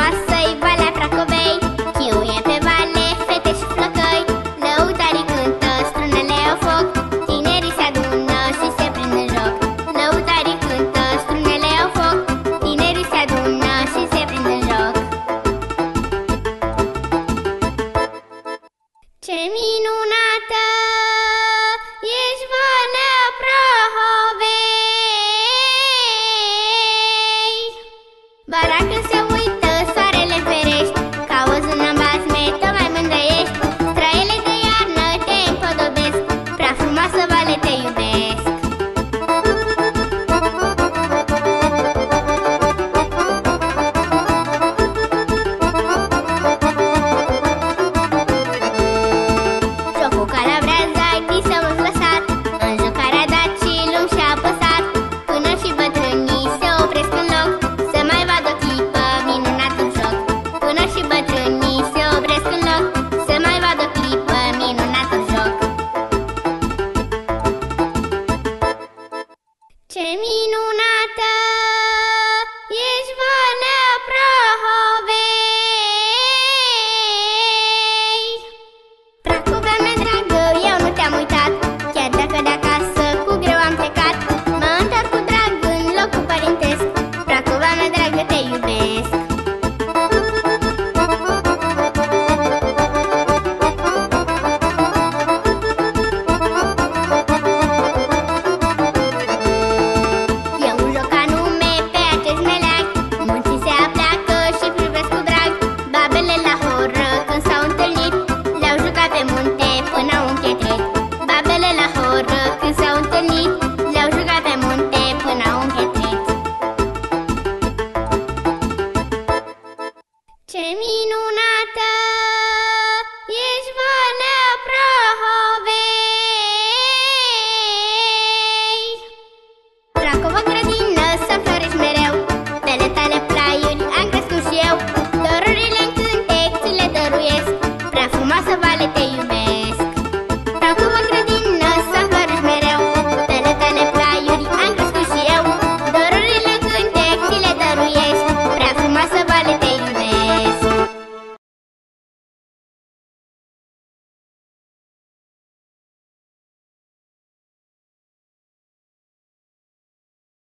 Marsei, Valea Cracovei Chiuie pe vale fete și flăcăi Lăutarii strunele au foc Tinerii se adună și se prind în joc. Lăutarii strunele au foc Tinerii se adună și se prind în joc. Ce minunată ești Valea se munte până au împietrit Babele la horă când s-au întâlnit Le-au jucat pe munte până au împietrit Ce minunată fumaça vale tem um